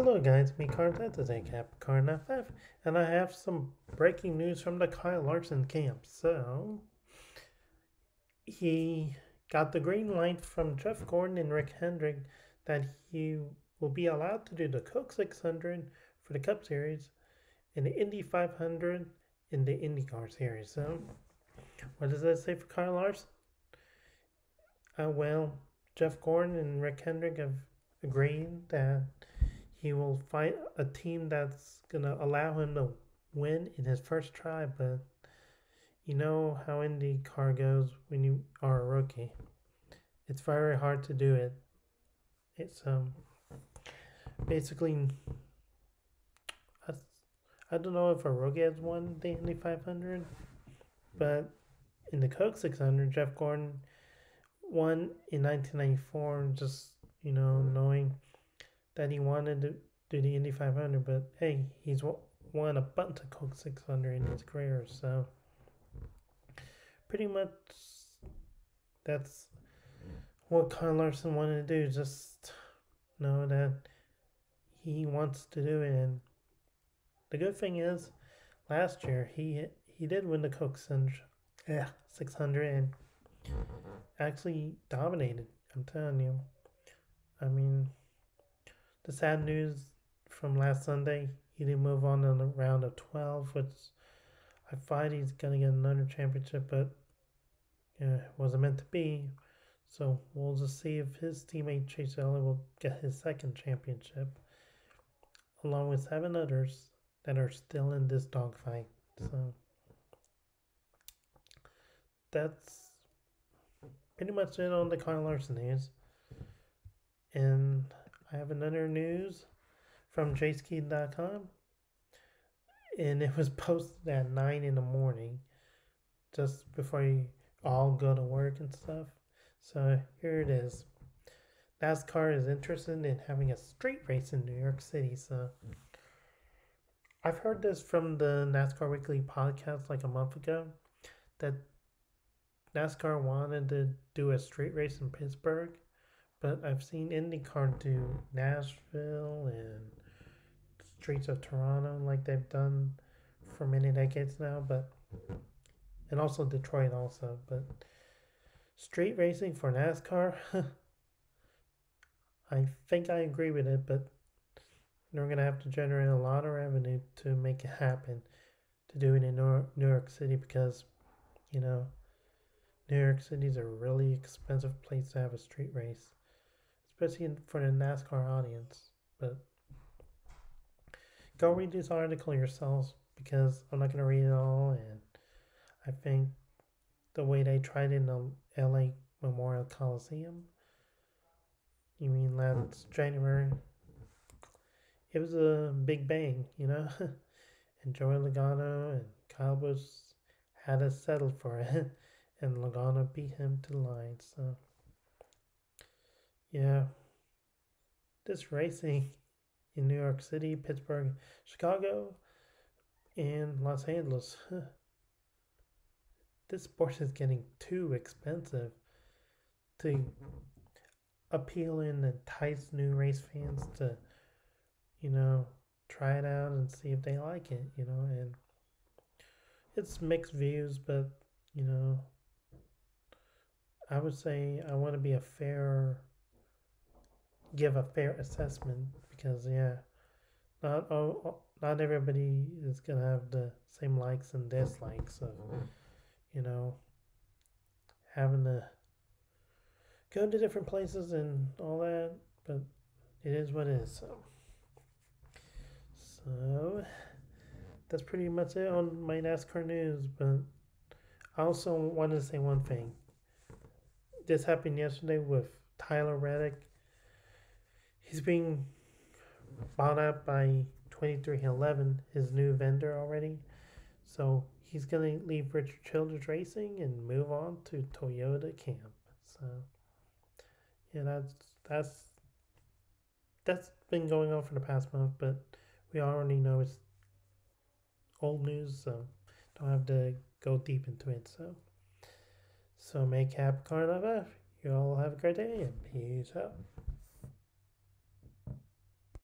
Hello guys, me Carnett today, Cap FF, and I have some breaking news from the Kyle Larson camp. So, he got the green light from Jeff Gordon and Rick Hendrick that he will be allowed to do the Coke 600 for the Cup Series and the Indy 500 in the IndyCar Series. So, what does that say for Kyle Larson? Uh, well, Jeff Gordon and Rick Hendrick have agreed that he will fight a team that's to allow him to win in his first try, but you know how IndyCar goes when you are a rookie. It's very hard to do it. It's um basically I, I don't know if a rookie has won the Indy 500, but in the Coke 600, Jeff Gordon won in 1994. Just you know knowing that he wanted to do the Indy 500, but hey, he's won a bunch of Coke 600 in his career, so pretty much that's what Kyle Larson wanted to do. Just know that he wants to do it, and the good thing is, last year he he did win the Coke 600 and actually dominated. I'm telling you. I mean, the sad news from last Sunday, he didn't move on in the round of 12, which I find he's going to get another championship, but yeah, it wasn't meant to be. So we'll just see if his teammate Chase Elliott will get his second championship, along with seven others that are still in this dogfight. So that's pretty much it on the Kyle Larson news. And I have another news from jacekeaton.com. And it was posted at 9 in the morning, just before you all go to work and stuff. So here it is. NASCAR is interested in having a street race in New York City. So I've heard this from the NASCAR Weekly podcast like a month ago that NASCAR wanted to do a street race in Pittsburgh but I've seen IndyCar do Nashville and streets of Toronto like they've done for many decades now, but and also Detroit also, but street racing for NASCAR I think I agree with it, but they're going to have to generate a lot of revenue to make it happen, to do it in New York City because, you know, New York City is a really expensive place to have a street race especially for the NASCAR audience. But go read this article yourselves because I'm not going to read it all. And I think the way they tried it in the LA Memorial Coliseum, you mean last January, it was a big bang, you know? and Joey Logano and Kyle Busch had to settle for it. And Logano beat him to the line. So yeah. This racing in New York City, Pittsburgh, Chicago, and Los Angeles. this sport is getting too expensive to appeal and entice new race fans to, you know, try it out and see if they like it, you know, and it's mixed views, but, you know, I would say I want to be a fair give a fair assessment because yeah, not all, not everybody is gonna have the same likes and dislikes of you know having to go to different places and all that, but it is what it is. So, so that's pretty much it on my NASCAR news. But I also wanted to say one thing. This happened yesterday with Tyler Reddick he's being bought up by 23XI, his new vendor already. So he's going to leave Richard Childress Racing and move on to Toyota Camp. So yeah, that's that's that's been going on for the past month, but we already know it's old news, so don't have to go deep into it. So so make Cap Carnival. You all have a great day and peace out.